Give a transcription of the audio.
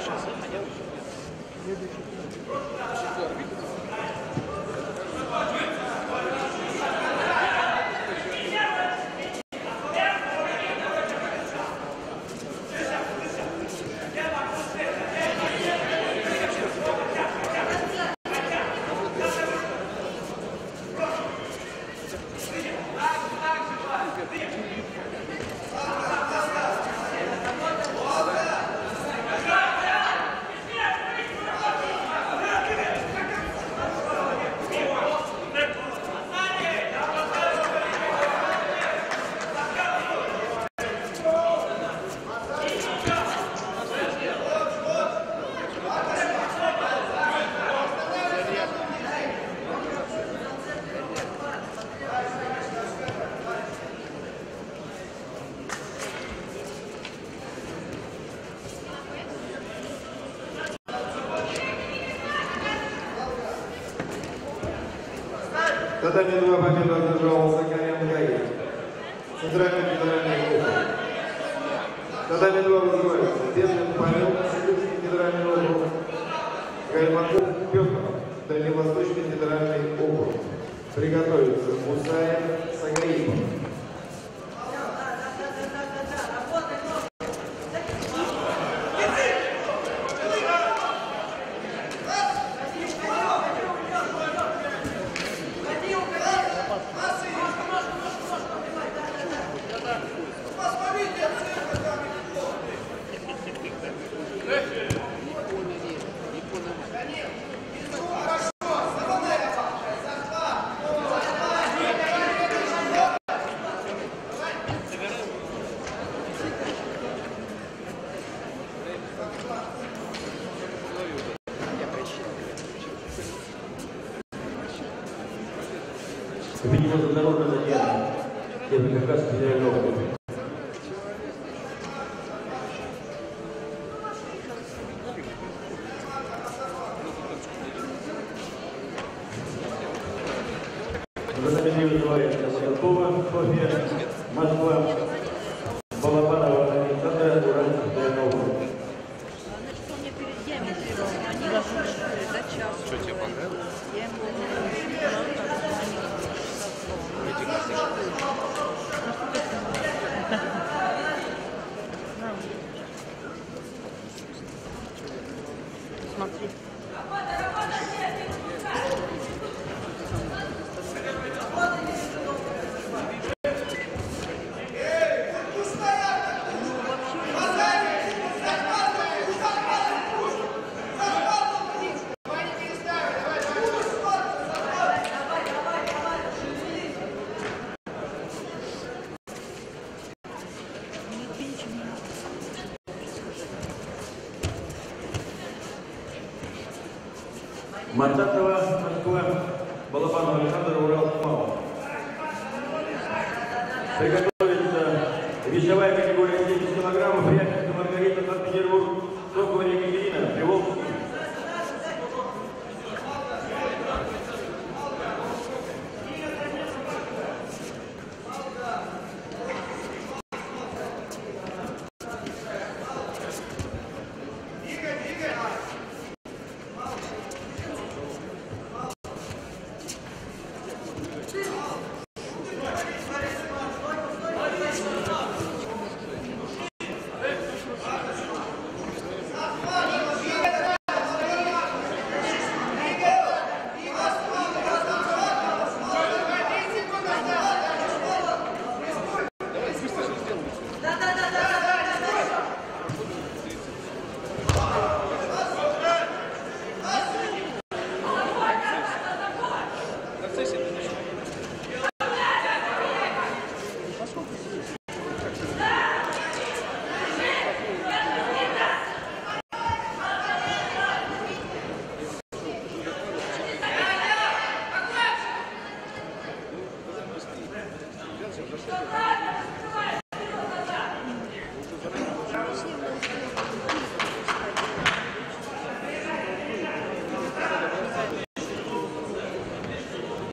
сейчас. Татами два победу одержал Закарян Гаи. Центральный федеральный округ. Татами два вызывается Бедлин Павел, Сибирский федеральный округ. Гаймаков Петр, Дальневосточный федеральный округ. Приготовиться Мусаев Видимо, задорожно задержано. Это как раз федеральный округ. Затем вызывает Садкова, Софья, Москва, Балабанова, man. Мартатова, Москва, Балабанов Александр, Урал, Тумава. 谢谢